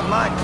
online.